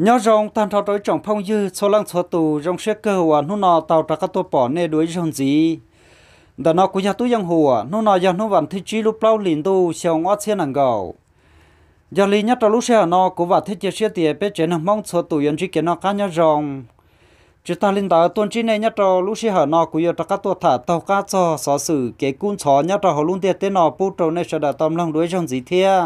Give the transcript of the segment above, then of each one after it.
nhớ rong tan thao tới trọng phong dư, số lăng số tù, rong xe cơ hòa nó nọ tàu trả các tổ bỏ nê đuối rong gì đó nó cũng nhà tu giang hùa nó nọ giờ nó vạn thế chi lúc lâu liền tu xiao ngõ xe nàng gầu. Giờ li nhất lúc xe nó cũng vạn thích chia xe tiền bé trẻ nó mong số tù yên chi kiến nó cá nhớ rong chỉ ta linh đạo tuần chỉ này nhất lúc xe nó cũng giờ các tổ thả tàu cá cho sở sử cái cún chó nhất họ luôn tiền tên nó bút trâu này sẽ đã tâm lòng đuối rong gì thiệt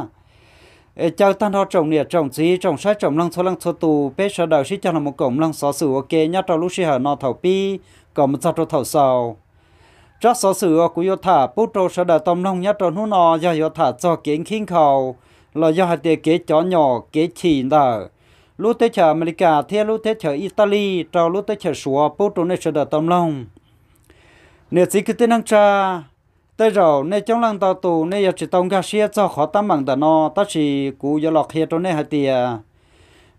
cho cháu tan họ trồng nè trồng gì trồng sai trồng lăng số lăng số tù. Bé sợ đầu sĩ cho là một cổng lăng xó sử, ok nhá trâu lúc sĩ hở nọ thầu pi, cổng một trâu thầu sầu cho xó sử của yêu thả, bút trâu sợ đầu tôm lăng nhá trâu nó nọ do yêu thả, cho kiến khinh khẩu là do hạt tiền kế chó nhỏ, kế chỉ đờ lúc tới chợ America thế lúc tới chợ Italy trâu lúc tới chợ sủa, bút trâu này sợ đầu tôm lăng nè chỉ cái tên năng cha tới rồi nên trong lần tàu tù nên giờ chỉ tông cái xe cho khó tắm bằng tờ nó ta chỉ cú giờ lọt hết trong này hai tiền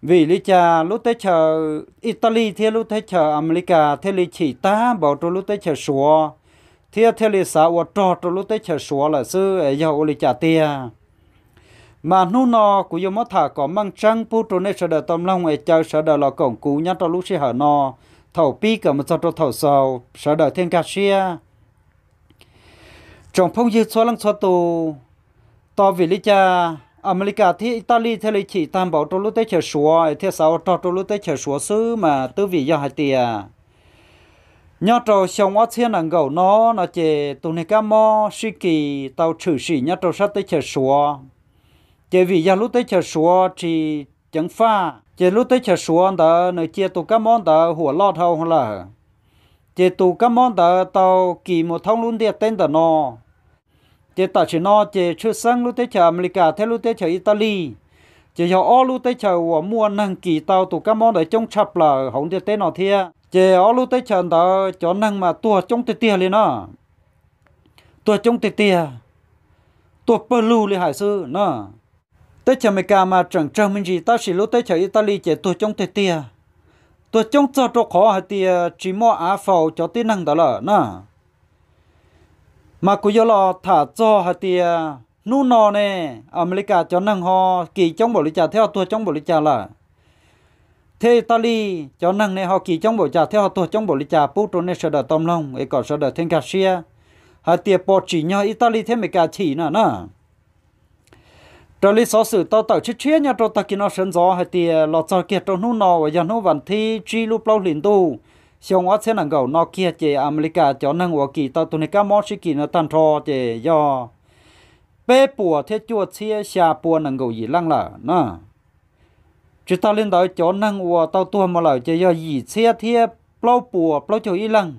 vì lý cha lúc tới chờ Italy thì lúc tới chờ America theo lý chỉ ta, bảo cho lúc tới chờ số thì theo lý xã và trò cho lúc tới chờ số là sư ở giờ lý cha tiền mà nu nó cú giờ mất thả có mang trăng pu cho này sợ đợi tâm long ở chờ sợ đợi là cổng cú nhát cho lúc xe hở nó thầu pi cả một cho thầu sầu sợ đợi thiên ca xe trong phong dư xóa lăng xóa tù tỏ vì lý cha America thì Italy thì lý chỉ tam bảo trong lúc tới chờ xóa thì sao cho trong lúc tới chờ xóa xứ mà tư vị do hai tiền nhớ trâu xong ở thiên nàng gầu nó nó chè tụ này cá mò, suy kỳ tàu trừ sĩ nhớ trâu sát tới chờ xóa chè vì do lúc tới chờ xóa thì chẳng pha chè lúc tới chờ xóa đó nơi chia tụ cá mò đó hùa lo thâu là chè tụ cá mò đó tàu kỳ một thông luôn địa tên đó nó chế ta chế nó chế chưa sang lúc tới chờ America, theo lúc tới chờ Italy. Chế họ ở lúc tới chờ của mua năng kỳ tàu tụ các món để trong chập là không thể tới nào thia. Chế ở lúc tới chờ đó cho năng mà tua trong tê tia liền nó tua trong tê tia tua bơ lưu liền hải sư nó tới chờ America mà chẳng chờ mình gì ta chỉ lúc tới chờ Italy chế tua trong tê tia tua trong cho chỗ khó hay tia chỉ mua á phao cho tên năng đó là nó mà cứ lo thả cho hạt tiền nu nò nè, America cho năng họ kỳ trong bộ lý trả theo tua trong bộ lý trả là. Thế Italy cho năng này họ kỳ trong bộ trả theo tua trong bộ lý trả bút trốn này sợ đỡ tôm long ấy còn sợ đỡ thêm cả xia. Hạt tiền bỏ chỉ nhau Italy thêm mấy cả chỉ nữa nè trở lý số sự tao tạo chiếc chết nha cho ta kia nó sân gió hạt tiền lọt cho kia trong nu nò và giờ nu vẫn thi, chi lúc lâu liền tu xong ở trên hàng gầu nó kia chế America cho năng của kỳ tao tụi này cá mò sĩ kỳ nó tan thò chế do bé bùa thế chua chia xa bùa năng gầu gì lăng là nè chỉ ta lên đó cho năng của tao tua mà lại chế do gì xe thế bao bùa bao cho y lăng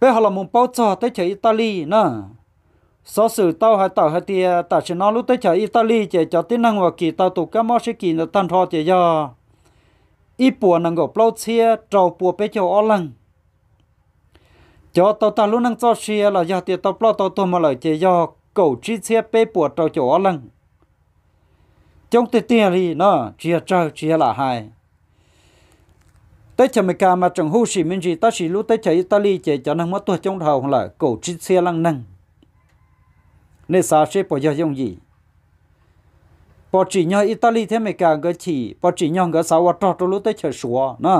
bé họ là một bao cho tới chế Italy nè số sự tao hay tao hay tia ta chỉ nói lúc tới chế Italy chế cho tiếng năng của kỳ tao tụ cá mò sĩ kỳ nó tan thò chế do ít bùa năng gộp lâu chia trâu bùa bé cho ó lăng cho tàu ta luôn năng cho là do tiền tàu lo tàu tôi mà lại chỉ do cầu chi chia bé bùa trâu cho ó lăng trong tiền tiền đi nó chia trâu chia là hai tới chợ mấy mà chẳng hú sĩ minh gì ta chỉ lúc tới chợ Italy chỉ cho năng mất tuổi trong đầu là cầu chi chia lăng năng nên sao sẽ bỏ ra dùng gì bỏ chỉ nhau Italy thế mấy cả cái chỉ, bỏ chỉ nhau cái sáu trò trò lúc tới chờ số nè.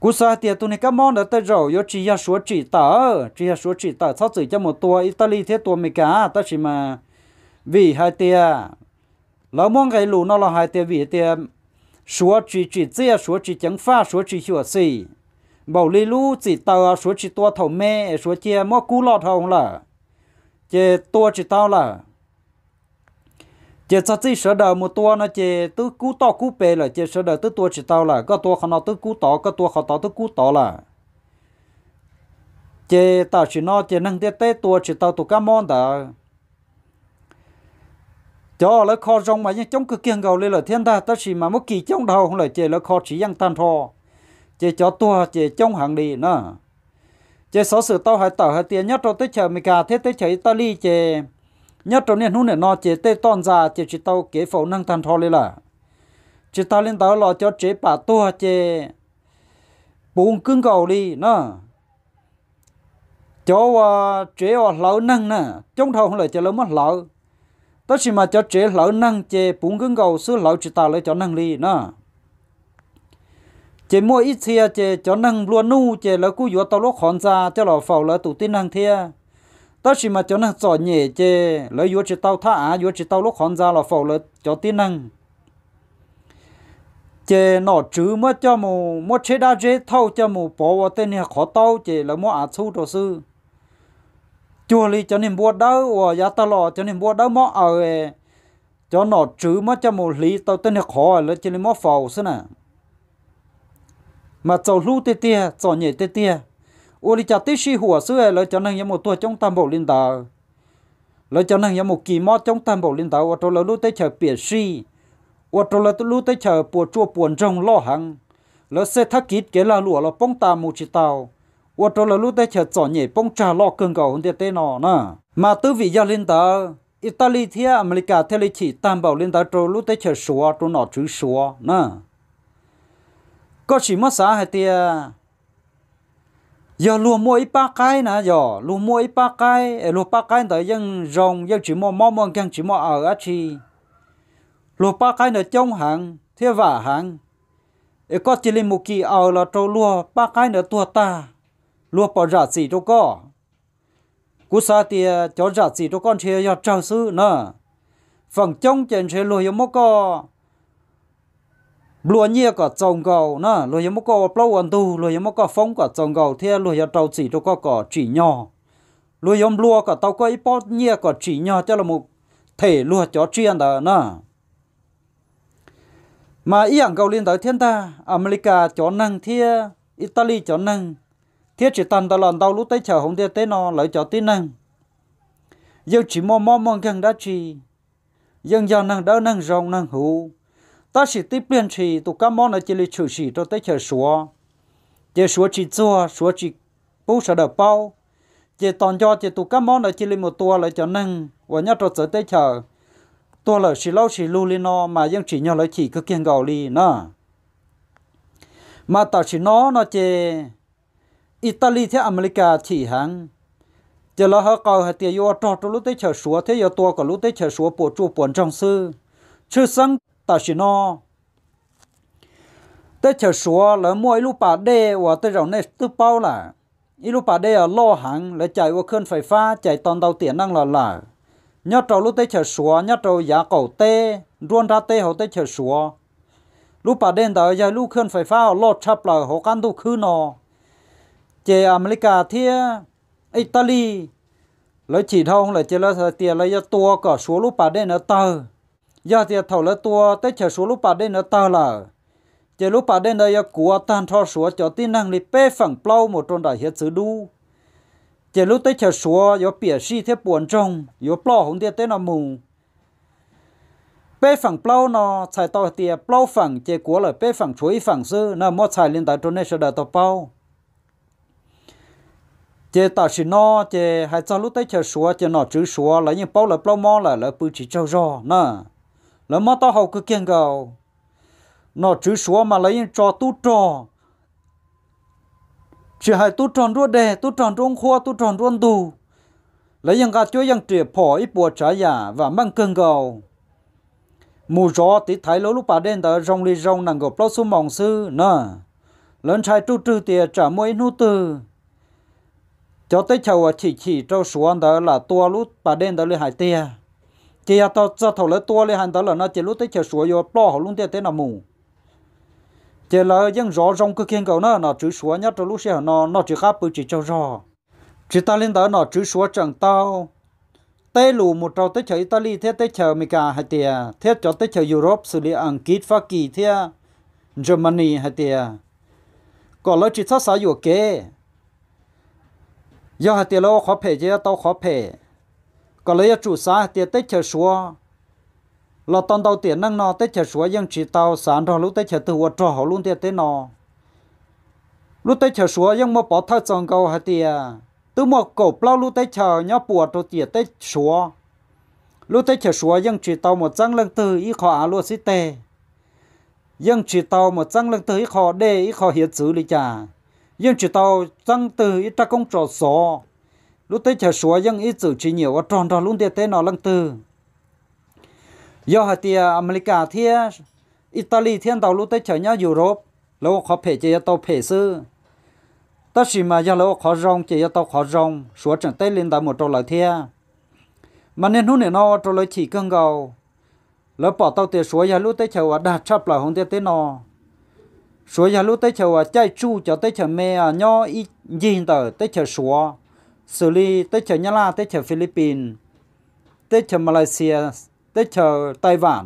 Cú sa tiệt tụi này các món đã tới rồi yo chỉ ya số chỉ tờ chỉ ya số chỉ tờ sao chỉ cho một tua Italy thế tua mấy cả ta chỉ mà vì hai tia lão mong cái lù nó là hai tia vì tia số chỉ chỉ chia số chỉ chẳng pha số chỉ hiểu gì bảo lý lú chỉ tờ số chỉ tua thầu mẹ số chia mua cú lọt hồng là. Chế tua chỉ tao là chỉ cho chỉ sợ đời một tua nó chỉ tứ cú to cú bể là chỉ sợ đời tứ tua chỉ tao là. Có tua không nó tứ cú to, có tua không to tứ cú to là. Chỉ tao chỉ nó chỉ năng tiết tế tua chỉ tao tụ cá mòn đó cho là kho rong mà nhưng chống cực kiêng gầu lên là thiên ta ta chỉ mà mất kỳ chống đầu không là chỉ là kho chỉ giăng tan thò chỉ cho tua chỉ chống hàng đi nữa chỉ số sự tao hãy tao hãy tiền nhất rồi tới chờ Mỹ cả thế tới chờ Italy chỉ nhất trong niên hôm nay nó chế tê ton ra chế chỉ tàu kế phẫu năng thành thọ lên là chỉ tao lên tàu lo cho chế bà tua chế bùn cứng cầu đi nó cho chế ở năng nè trong thầu không lại chế lỡ mất lỡ. Đó chỉ mà cho chế lỡ năng, chế buôn cứng cầu xứ lỡ chỉ tàu lấy cho năng đi nó chế mua ít xe chế cho năng luôn nu, chế lỡ cú vừa tao lúc khòn ra, cho lỡ phẩu lỡ tụ tin năng thia tao chỉ mà cho nó giỏi nhẹ chứ lấy yếu chỉ tao tha á yếu chỉ tao lúc khòn ra là phổ là cho tin năng. Chứ nọ chứ mà cho mù, mất chế đa chế thâu cho mù bỏ vào tên này khó tao chứ là mua à thu đồ sư. Chùa li cho nên bùa đâu và giá ta lò cho nên bùa đâu mà ở cho nó chứ mà cho mù lý tao tên này khó là cho nên mua phổ xí nè. Mà cháu lưu tê tê, cháu nhẹ tê tê ô đi chặt tí xì hùa xưa lấy cho nàng một tua trong tam bộ linh đạo. Lấy cho nàng một kỳ mót trong tam bộ linh đạo. Ô tô là lúc tới chờ biển xì ô tô là lúc tới chờ bùa chua buồn rồng lo hằng. Lấy xe thắc kít kế là lụa là bông tà mù chỉ tàu. Ô tô là lúc tới chờ chọn nhảy bông trà lo cường cầu hơn tê nọ nè mà tư vị gia linh đạo, Italy thia America thia lý chỉ tam bảo linh đạo trô lúc tới chờ sủa trô nọ chữ sủa nè có chỉ mất xã hay tia giờ lùa mua ít ba cái nè giờ lùa mua ít ba cái. Lùa ba cái tới dân rồng, dân chỉ mua mò mò dân chỉ mua ở á chi. Lùa ba cái nữa trong hàng thế vả hàng có chỉ lên một kỳ ở là trâu lùa ba cái nữa tua ta. Lúa bỏ ra gì đâu có. Cú sa thì cho ra gì đâu con chơi cho trao sư nữa phần trong trên chơi lúa một có lúa nhia cả trồng gầu nè lúa một có plau ăn tu lúa một có phong cả trồng gầu thế lúa trâu chỉ đâu có cả chỉ nhỏ lúa yếm lúa cả tàu có ít bao nhia cả chỉ nhỏ cho là một thể lúa chó chuyên đó nè mà ý hàng cầu liên tới thiên ta America chó năng thế Italy chó năng thế chỉ tần tao lần tao lúc tới chờ không thế tới nó lại chó tin năng. Giờ chỉ mò mò mong gần đã chỉ dân giờ năng đỡ năng rong năng hữu ta chỉ tiếp biến chỉ tụ cá món này chỉ lấy chủ chỉ cho tới chờ số chờ số chỉ cho số chỉ bố sợ đỡ bao. Chờ toàn cho chờ tụ cá món này chỉ lấy một tua lại cho nâng, và nhớ cho tới chờ. Tua là chỉ lâu chỉ lưu lên nó, mà dân chỉ nhau lại chỉ cứ kiên gạo đi nè mà tao chỉ nó nó chơi Italy thế America chỉ hàng giờ là họ cầu hạt tiền yo trò lúc tới chờ số thế yo tua có lúc tới chờ số bộ trụ buồn trong sư. Chứ sáng ta chỉ nó tới chờ số là mua lúc bà đê và tới rồi này tư bao là. Ít lúc bà đê ở lo hàng là chạy qua cơn phải pha chạy toàn đầu tiền năng là là nhớ trâu lúc tới chờ số nhớ trâu giá cầu tê luôn ra tê họ tới chờ số lúc bà đê đó giờ lúc cơn phải pha lo chập là họ căn tu khứ nó chế America thì Italy. Lấy chỉ thông là chế là tiền lấy tua cả số lúc bà đê nó tờ giờ thì thầu là tua tới chờ số lúc bà đây nó ta là. Chờ lúc bà đây nó ya của tan thọ số, cho tin năng li bê phẳng plau một trong đại hiện xứ đu. Chờ lúc tới chờ số yo bịa si thế buồn trong yo plau không tiếc tới nó mù. Bê phẳng plau nó, xài tàu tiền plau phẳng chế của là bê phẳng chuối phẳng sư nó mua xài lên tại trong này sẽ đợi tàu bao chế tạo chỉ nó chế hai cho lúc tới chờ số chế nó chữ số là những bao là bao mò là là bự chỉ trâu rò nè là mà tao học cái kiêng gạo nó chữ số mà lấy cho tu trò chỉ hai tu tròn ruột đề tu tròn trung khoa tu tròn ruột tù lấy những cái chỗ những trẻ phò ít bùa trả giả và mang cơn gạo mù gió tí thái lỗ lúc bà đen tờ rong li rong nàng gộp lâu xuống mỏng sư nè lớn trai tu trừ tiền trả mỗi nô tư. Cho tới chầu à, chỉ chỉ cho xuống đó là tua lút, bà đen đó lên hải tia chỉ à tao cho thầu lấy tua lên hàng đó là nó chỉ lúc tới chờ xuống vô, bỏ họ luôn tia tới nào mù. Chỉ là những rõ rong cứ kiên cầu nó nó chữ xuống nhất trong lúc xe nó nó chỉ khác bự chỉ cho rõ. Chỉ ta lên đó nó chữ xuống chẳng tao. Tây lù một trâu tới chờ Italy thế tới chờ Mỹ hay tia thế cho tới chờ Europe, xử lý Anh Kít, Pháp Kỳ thế. Germany hay tia còn là chỉ sát sao sao อยู่ kế do hay tiền lâu khó phê chứ, tao khó phê có lấy chủ xã tiền tết chờ xua là tao đầu tiền năng nó tết chờ xua dân chỉ tàu sản rồi, lúc tết chờ từ hoạt trò họ luôn tiền tết nó lúc tết chờ xua dân mà bỏ thao trồng cầu hạt tiền từ một cổ bao lúc tết chờ nhớ bùa cho tiền tết xua lúc tết chờ xua dân chỉ tàu một tao một 张 lần từ ý khó luôn xí tê. Dân chỉ tàu một tao một 张 lần từ ý khó đê, ý khó hiện chữ lý chả dân chỉ tàu trăng từ ít ta công trò sò lúc tới chờ số dân ít chữ chỉ nhiều ở tròn tròn luôn để tên nó lăng từ do hạt tia à, America thiê Italy thiên tàu lúc tới chờ nhau Europe. Lâu khó phê chế tàu phê sư. Ta chỉ mà do lâu khó rong chế tàu khó rong số trận tây lên tàu một trâu lại thiê mà nên hôm nay nó trâu lại chỉ cân gầu. Lỡ bỏ tàu tiền số giờ lúc tới chờ đạt chấp là không tiệt tới nó. Số giờ lúc tới chờ chạy chu cho tới chờ mẹ à, nhau nhỏ ít gì tờ tới chờ số xử lý, tới chờ Nha La, tới chờ Philippines, tới chờ Malaysia, tới chờ Taiwan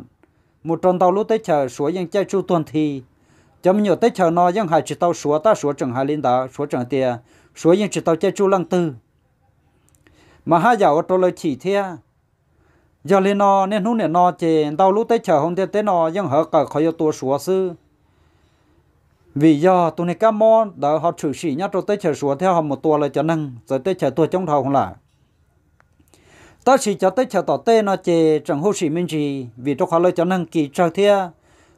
một trong tàu lúc tới chờ số dân chạy chu tuần thì chấm nhiều tới chờ nó dân hải chỉ tàu số ta số chẳng hải linh đạo số chẳng tiền số dân chỉ tàu chạy chu lăng tư. Mà hai giàu tôi lời chỉ thế giờ lên nó nên hôm nay nó chỉ tàu lúc tới chờ hôm tới tới nó dân hở cả khỏi ตัว số sư vì do tụi này cá mò đã họ xử sĩ nhá rồi tới chờ xuống theo họ một tua là cho năng rồi tới chờ tua trong thầu không là. Ta chỉ cho tới chờ tỏ tê nó chè chẳng hô sĩ minh gì vì trong họ lời cho năng kỳ chờ thea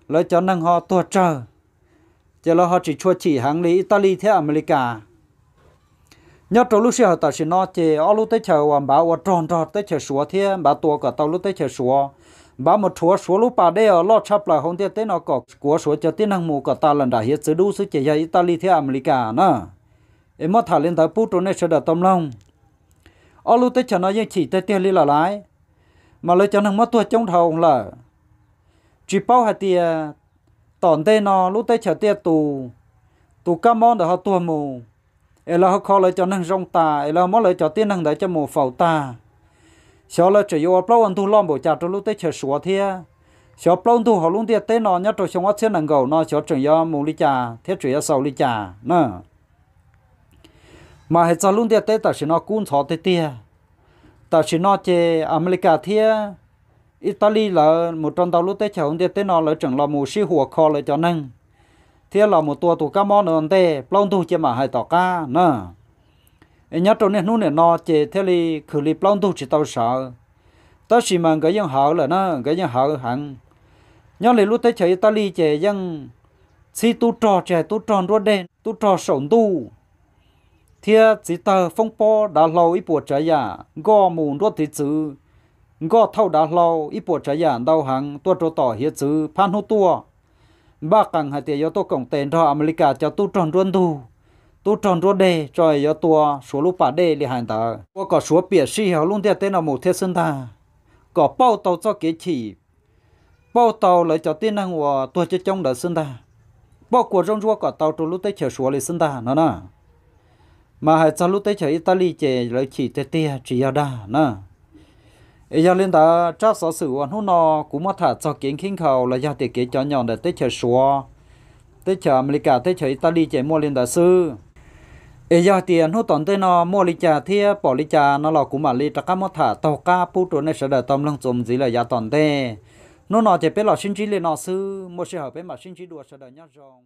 lời cho năng họ tua chờ chờ là họ chỉ chua chỉ hàng lý Italy theo America. Nhớ trong lúc xưa, ta chỉ nó chè ở lúc tới chờ hoàn bảo ở tròn tròn tới chờ xuống thea bảo tua cả tàu lúc tới chờ xuống bà một chúa số lúc bà đây ở lo chắp là không thể tên nó có của số cho tiên năng mù cả ta lần đã hiện sự đủ sự chỉ Italy theo America nè. Em mất thả lên tới bút trốn này sẽ đợt tâm lòng ở lúc tới cho nó ยัง chỉ tới tiền lý là lái. Mà lời cho năng mất tuổi trong thầu là chỉ bao hạt tiền tòn tên nó lúc tới chờ tiền tù. Tù cá món để họ tua mù. Em là họ khó lời cho năng rong ta em là mất lời cho tiên năng để cho mù phẩu ta sau là chỉ có bao anh thu lom bộ chặt cho lúc tới chờ sủa thia. Sau bao anh thu họ luôn tiệt nhớ xong hết trên năng cầu nó sau chừng do mù ly trà thiết chỉ sầu ly trà nè. Mà hết cho luôn tiệt tế ta chỉ nó cún chó tê tia. Ta chỉ nó chơi America thia. Italy là một trong tàu lúc tới chờ không tiệt tế nó là chẳng là một sĩ hùa kho lại cho năng thia là một tua tụ cá món nữa tê plong anh chỉ mà hai tỏ cá nè nhớ trong này nè nó chỉ theo li khử li plong tu chỉ tao sợ tao chỉ mà cái dân họ là nó cái dân họ hẳn nhớ lại lúc tới chơi ta li chế dân si tu trò trẻ tu tròn ruột đen tu trò sổn tu thia chỉ tờ phong po đã lâu ít bộ trái giả gò mùn ruột thì chữ gò thâu đã lâu ít bộ trái giả đau hẳn tua trò tỏ hiệt chữ phan hô tua ba càng hai tiền yếu tố cổng tên cho America cho tu tròn ruột tu tu tròn rô đề rồi yo tua, số lúc bà đề li hành tờ có có số bịa sĩ họ luôn theo tên là một thế sinh ta có bao tàu cho kế chỉ. Bao tàu lấy cho tên năng của tua cho trong đời sinh ta bao của trong rùa có tàu trong lúc tới chờ số lấy sinh ta nó nè mà hãy cho lúc tới chờ Italy chè lấy chỉ tê tê chỉ ở đà nè ấy giờ lên ta chắc sở sự hoàn hữu nó cũng mất thả cho kiến khinh khẩu là do tiệc kế cho nhọn để tới chờ số tới chờ America tới chờ Italy chè mua lên ta sư ấy giờ tiền hút tòn tới nó mua lý trà thia à, bỏ lý trà, nó là cũng mà lý trà cá mất thả tàu cá pu trốn này sẽ đợi tôm lăng chôm gì là giá tòn tê. Nó nó chỉ biết là sinh trí lên nó sư một sự hợp với mà sinh trí đùa sẽ đợi nhát rong